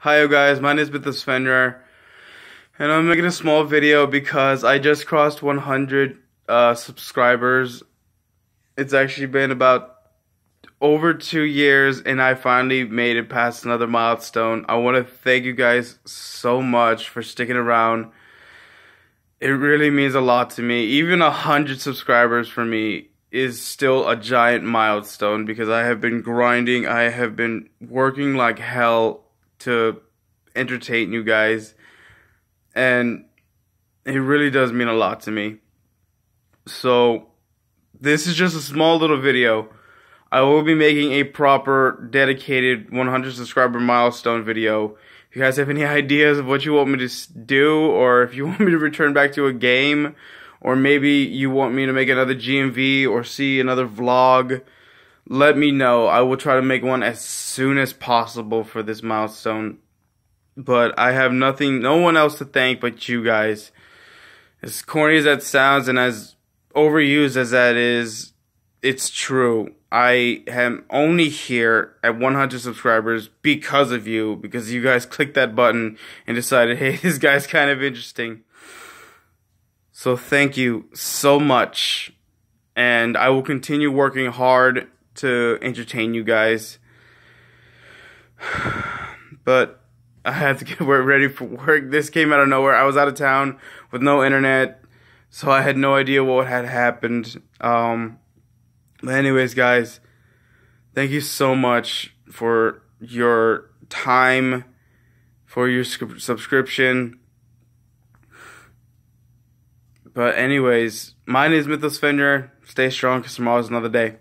Hi guys, my name is Mythos Fenrir, and I'm making a small video because I just crossed 100 uh, subscribers. It's actually been about over two years, and I finally made it past another milestone. I want to thank you guys so much for sticking around. It really means a lot to me. Even hundred subscribers for me is still a giant milestone because I have been grinding. I have been working like hell to entertain you guys. And it really does mean a lot to me. So, this is just a small little video. I will be making a proper, dedicated 100 subscriber milestone video. If you guys have any ideas of what you want me to do, or if you want me to return back to a game, or maybe you want me to make another GMV or see another vlog, let me know. I will try to make one as soon as possible for this milestone. But I have nothing, no one else to thank but you guys. As corny as that sounds and as overused as that is, it's true. I am only here at 100 subscribers because of you, because you guys clicked that button and decided, hey, this guy's kind of interesting. So thank you so much. And I will continue working hard to entertain you guys. But I had to get ready for work. This came out of nowhere. I was out of town with no internet, so I had no idea what had happened. Um, but anyways, guys, thank you so much for your time, for your subscription. But anyways, my name is Mythos Fenrir. Stay strong because tomorrow's another day.